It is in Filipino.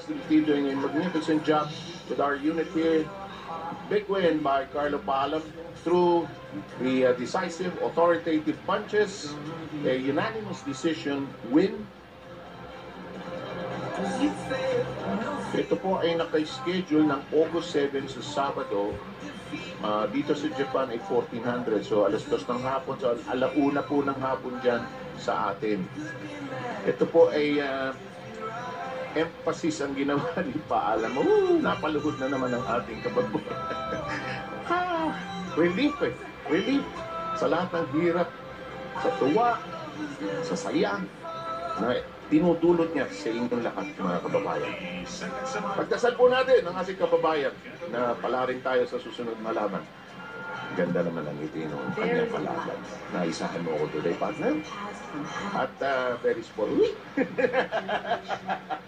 SDT doing a magnificent job with our unit here. Big win by Carlo Paalam through the uh, decisive, authoritative punches, a unanimous decision win. Ito po ay naka-schedule ng August 7 sa Sabado. Ah, dito sa Japan ay 1400. So alas dos ng hapon. So alauna po ng hapon dyan sa atin. Ito po ay ah, emphasis ang ginawa ni Paalam. Oh, napaluhod na naman ang ating kababayan. ah, relief eh. Relief sa lahat ng hirap, sa tuwa, sa saya, na tinutulot niya sa inyong lahat, mga kababayan. Pagdasal po natin ang ating kababayan na pala rin tayo sa susunod na laban. Ganda naman ang ngiti ng kanyang kalaban. Naisahan mo ako today, partner. At uh, very spoiled.